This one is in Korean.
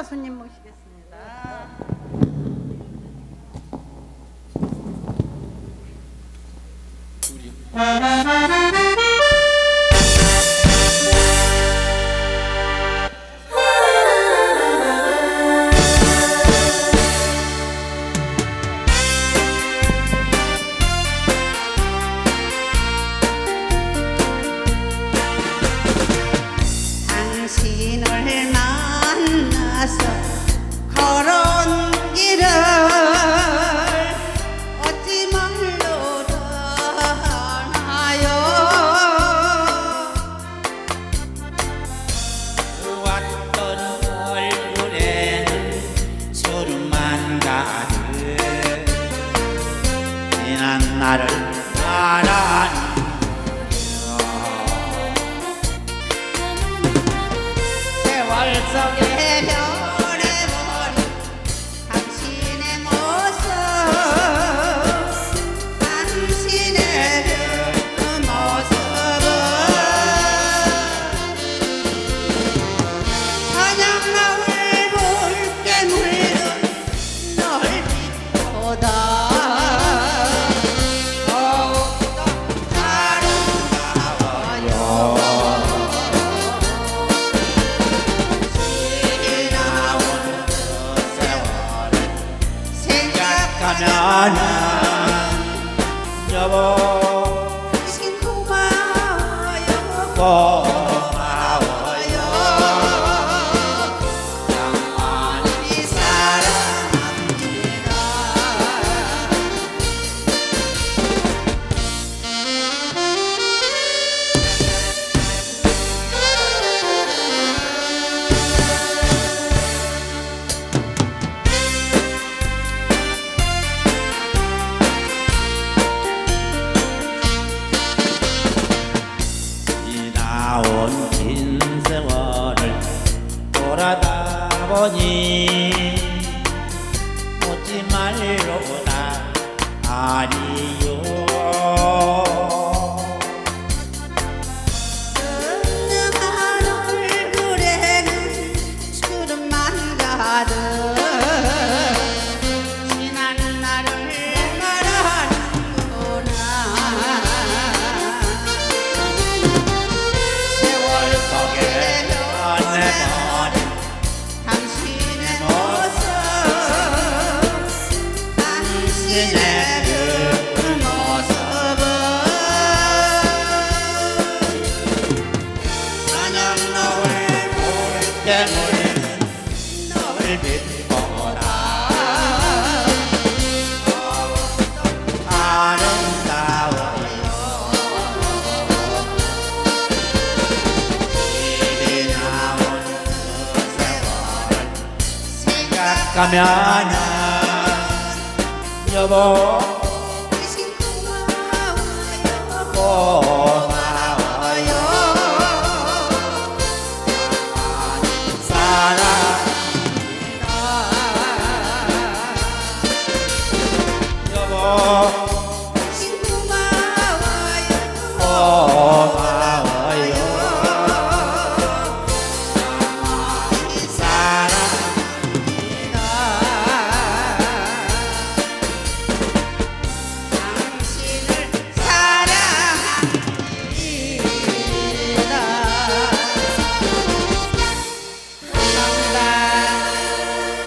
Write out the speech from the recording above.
초대파 손님 모시겠습니다. 우리. matter. Nhabo Xin không bao khó nhiều 이제는 널 믿거라 아름다워요. 이리 나온 그 세월을 생각하면 여보. 고마워요 Oh.